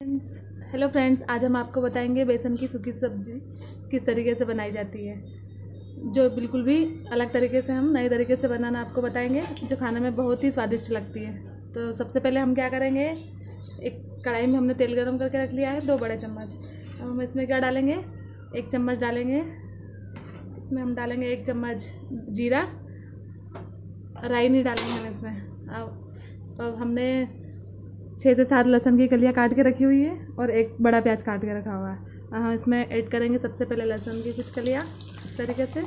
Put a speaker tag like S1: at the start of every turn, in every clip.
S1: Friends hello friends आज हम आपको बताएँगे बेसन की सूखी सब्ज़ी किस तरीके से बनाई जाती है। जो बिल्कुल भी अलग तरीके से हम नए तरीके से बनाना आपको बताएँगे, जो खाने में बहुत ही स्वादिष्ट लगती है। तो सबसे पहले हम क्या करेंगे, एक कढ़ाई में हमने तेल गरम करके रख लिया है, दो बड़े चम्मच। अब हम इसमें क्या डालेंगे, एक चम्मच डालेंगे, इसमें हम डालेंगे एक चम्मच जीरा, राई नहीं डालेंगे हम इसमें। अब अब हमने छः से सात लहसुन की कलियाँ काट के रखी हुई है और एक बड़ा प्याज काट के रखा हुआ है। हम इसमें ऐड करेंगे सबसे पहले लहसुन की कुछ कलियाँ इस तरीके से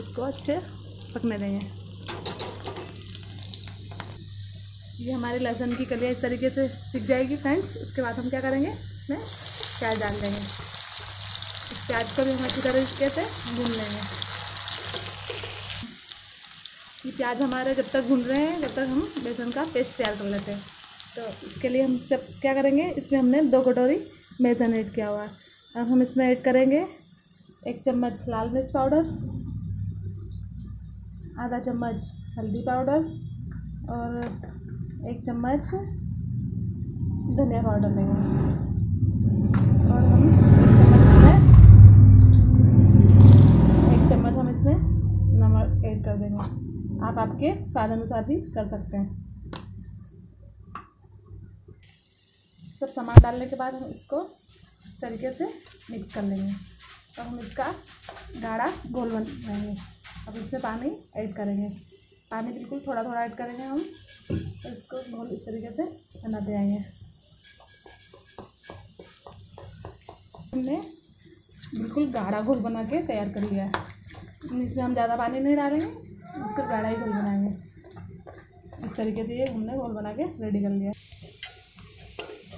S1: इसको अच्छे पकने देंगे। ये हमारी लहसुन की कलियाँ इस तरीके से सीख जाएगी, फ्रेंड्स। उसके बाद हम क्या करेंगे? इसमें प्याज डाल देंगे। इस प्याज को भी हम अच्छी तरीके से भून लेंगे। ये प्याज हमारे जब तक भून रहे हैं, जब तक हम बेसन का पेस्ट तैयार कर लेते हैं। तो इसके लिए हम सब क्या करेंगे? इसमें हमने दो कटोरी बेसन ऐड किया हुआ है। अब हम इसमें ऐड करेंगे एक चम्मच लाल मिर्च पाउडर, आधा चम्मच हल्दी पाउडर और एक चम्मच धनिया पाउडर लेंगे। और हम एक चम्मच एक चम्मच हम इसमें नमक ऐड कर देंगे। आप आपके स्वाद अनुसार भी कर सकते हैं। सब सामान डालने के बाद हम इसको इस तरीके से मिक्स कर लेंगे। और हम इसका गाढ़ा घोल बनाएँगे अब इसमें पानी ऐड करेंगे। पानी बिल्कुल थोड़ा थोड़ा ऐड करेंगे हम। और इसको घोल इस तरीके से बनाते आएँगे। हमने बिल्कुल गाढ़ा घोल बना के तैयार कर लिया है। इसमें हम ज़्यादा पानी नहीं डालेंगे, सिर्फ़ गाढ़ा ही घोल बनाएँगे। इस तरीके से ये हमने घोल बना के रेडी कर लिया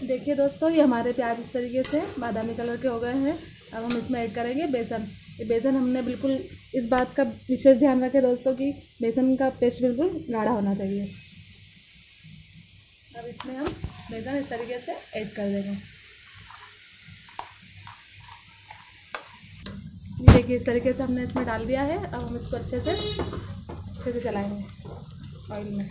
S1: देखिए दोस्तों, ये हमारे प्याज इस तरीके से बादामी कलर के हो गए हैं। अब हम इसमें ऐड करेंगे बेसन। ये बेसन हमने बिल्कुल इस बात का विशेष ध्यान रखें दोस्तों कि बेसन का पेस्ट बिल्कुल गाढ़ा होना चाहिए। अब इसमें हम बेसन इस तरीके से ऐड कर देंगे। ये देखिए, इस तरीके से हमने इसमें डाल दिया है। अब हम इसको अच्छे से अच्छे से चलाएँगे ऑयल में।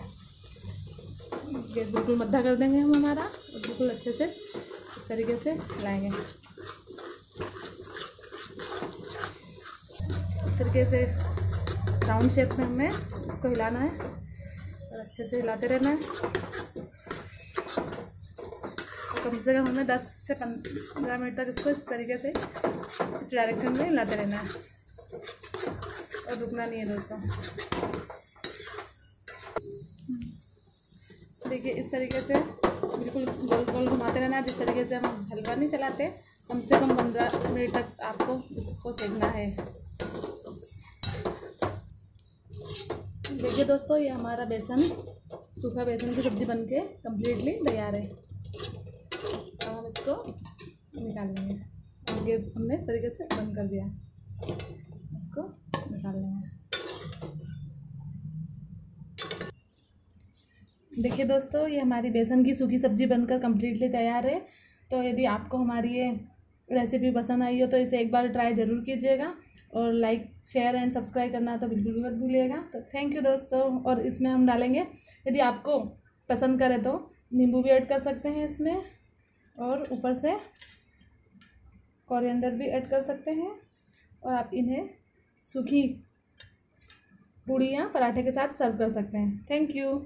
S1: गैस बिल्कुल मद्दा कर देंगे हम हमारा और बिल्कुल अच्छे से इस तरीके से हिलाएँगे इस तरीके से राउंड शेप में हमें इसको हिलाना है और अच्छे से हिलाते रहना है। कम से कम हमें 10 से पंद्रह मिनट तक इसको इस तरीके से इस डायरेक्शन में हिलाते रहना है। और रुकना नहीं है दोस्तों। देखिए इस तरीके से बिल्कुल गोल गोल घुमाते रहना, जिस तरीके से हम हलवा नहीं चलाते, कम से कम पंद्रह मिनट तक आपको इसको सेकना है। देखिए दोस्तों, ये हमारा बेसन, सूखा बेसन की सब्ज़ी बन के कम्प्लीटली तैयार है। अब हम इसको निकाल लेंगे। गैस हमने इस तरीके से बंद कर दिया। इसको निकाल लेंगे। देखिए दोस्तों, ये हमारी बेसन की सूखी सब्ज़ी बनकर कम्प्लीटली तैयार है। तो यदि आपको हमारी ये रेसिपी पसंद आई हो तो इसे एक बार ट्राई ज़रूर कीजिएगा और लाइक शेयर एंड सब्सक्राइब करना तो बिल्कुल मत भूलिएगा। तो थैंक यू दोस्तों, और इसमें हम डालेंगे, यदि आपको पसंद करे तो नींबू भी ऐड कर सकते हैं इसमें और ऊपर से कोरिएंडर भी ऐड कर सकते हैं और आप इन्हें सूखी पूड़ियाँ पराठे के साथ सर्व कर सकते हैं। Thank you